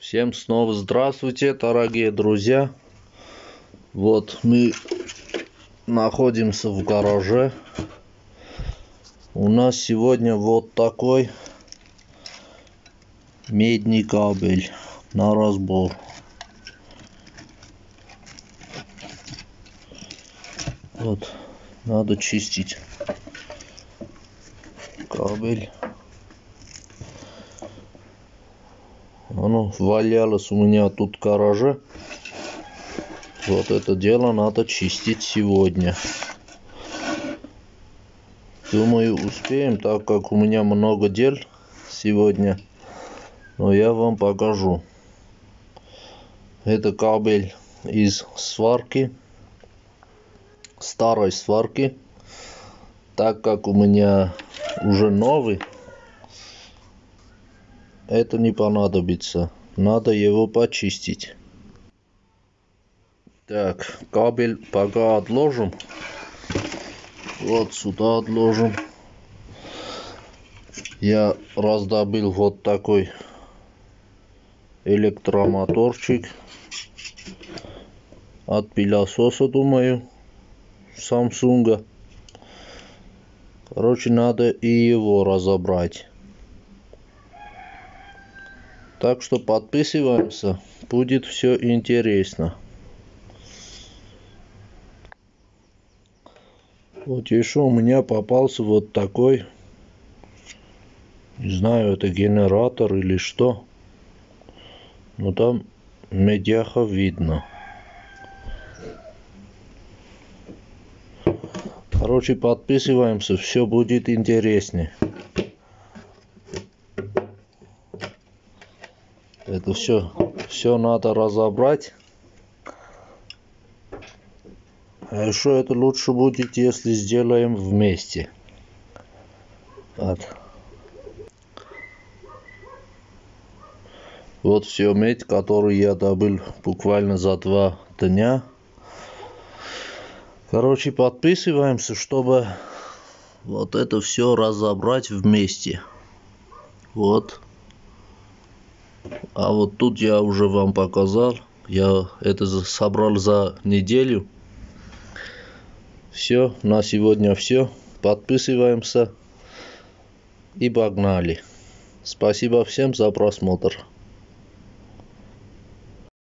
Всем снова здравствуйте, дорогие друзья. Вот мы находимся в гараже. У нас сегодня вот такой медный кабель на разбор. Вот, надо чистить кабель. Оно валялось у меня тут в гараже. Вот это дело надо чистить сегодня. Думаю, успеем, так как у меня много дел сегодня. Но я вам покажу. Это кабель из сварки. Старой сварки. Так как у меня уже новый это не понадобится. Надо его почистить. Так, кабель пока отложим. Вот сюда отложим. Я раздобыл вот такой электромоторчик от пылесоса, думаю, Самсунга. Короче, надо и его разобрать. Так что подписываемся, будет все интересно. Вот еще у меня попался вот такой, не знаю, это генератор или что, но там медяха видно. Короче, подписываемся, все будет интереснее. Это все, все надо разобрать. А еще это лучше будет, если сделаем вместе. Вот. Вот все медь, которую я добыл буквально за два дня. Короче, подписываемся, чтобы вот это все разобрать вместе. Вот. А вот тут я уже вам показал. Я это собрал за неделю. Все, на сегодня все. Подписываемся и погнали. Спасибо всем за просмотр.